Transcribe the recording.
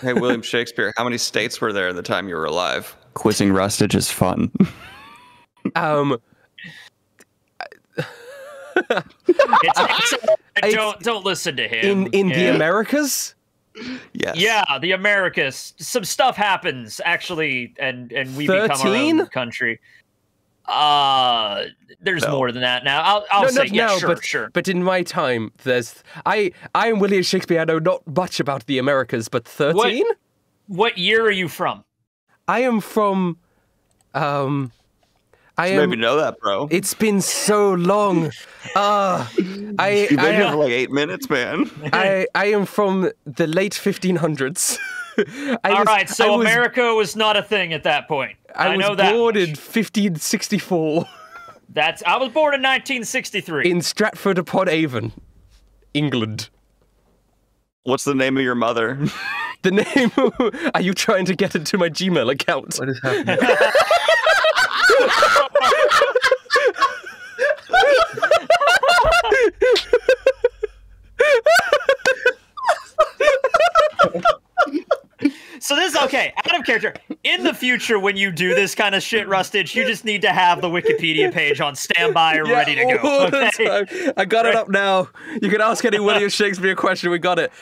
Hey, William Shakespeare, how many states were there at the time you were alive? Quizzing Rustage is fun. Um, It's, it's, It's- don't don't listen to him. in in the Americas. Yes. Yeah, the Americas. Some stuff happens actually, and and we become our own country. Uh, there's No. more than that now. I'll, I'll no, say not yeah, now, sure, but sure. but in my time, there's I I am William Shakespeare. I know not much about the Americas, but thirteen. What year are you from? I am from. Um, I You am. maybe know that, bro. It's been so long. Uh, I You've been I, here for like eight minutes, man. I I am from the late 1500s. I All was- right, so was, America was not a thing at that point. I, I, was know that. born much. in 1564 That's I was born in 1963. in Stratford upon Avon, England. What's the name of your mother? The name. Are you trying to get into my Gmail account? what is happening? So this is okay, out of character. In the future, when you do this kind of shit, Rustage, you just need to have the Wikipedia page on standby or ready to go. Okay. I got it up now. You can ask any William Shakespeare question. We got it.